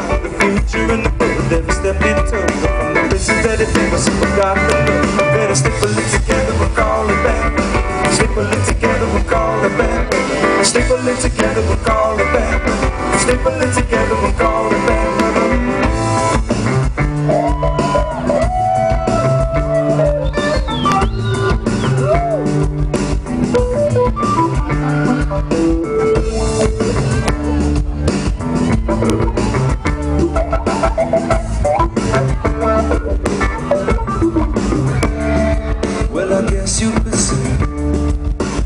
the future in the book, every step he took. From the places that he been, so forgot the look. Better staple it together, we'll call it back. Staple it together, we'll call it back. Staple it together, we'll call it back. Staple it together, Well, I guess you could say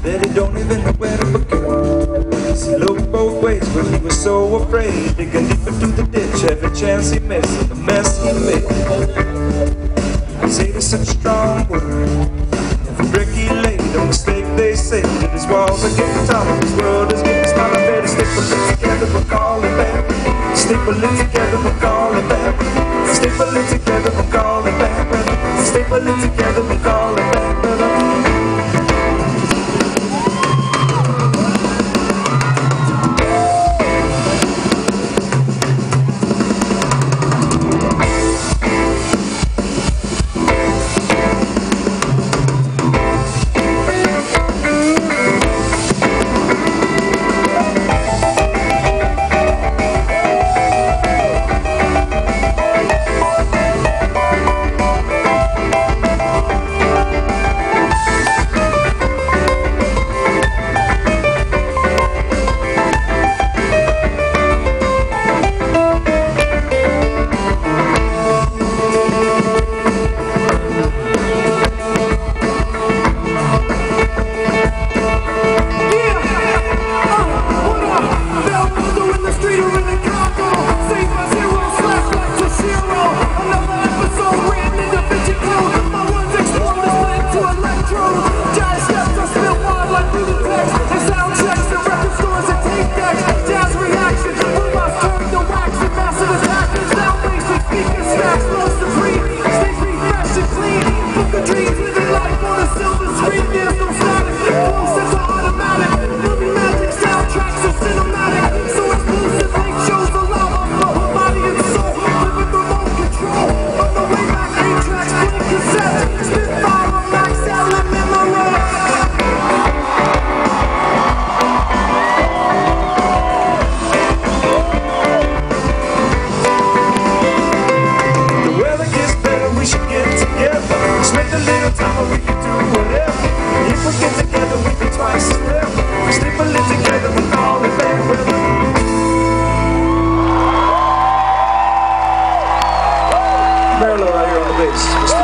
that he don't even know where to begin. He looked both ways, but he was so afraid. Digging deep into the ditch every chance he missed, the mess he made. Cause hate such strong word. Every brick he laid, a mistake they say that his walls are getting taller, his world is getting smaller. Better stick staple it together, we're calling back. Staple it together, we're calling back. Staple it together, we'll call it back. Staple it together, we'll call Jesus.